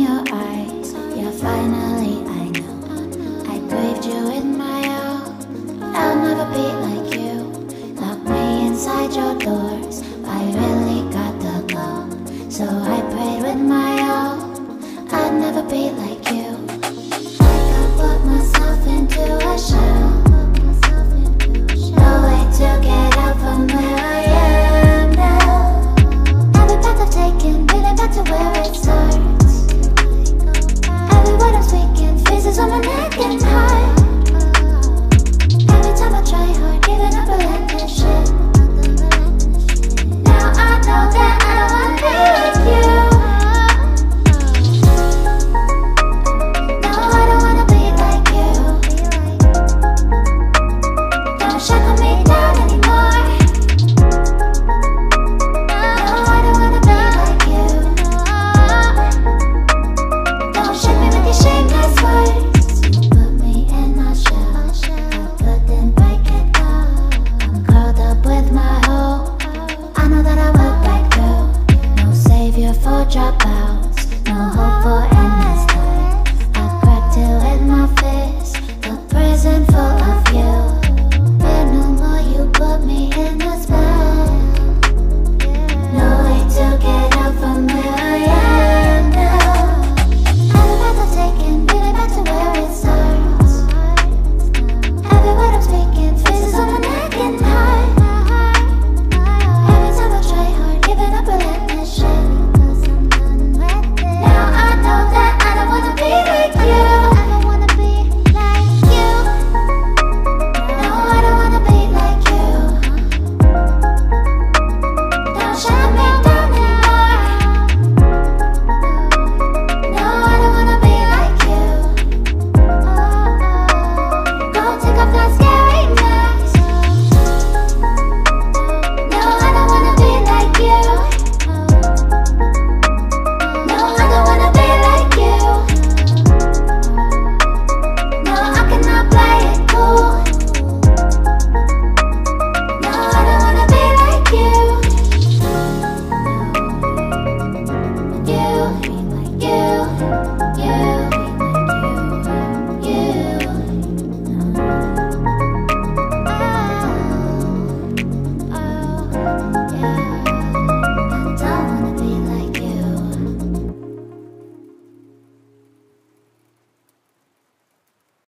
your eyes. Yeah, finally I know. I braved you with my own. I'll never be like. about.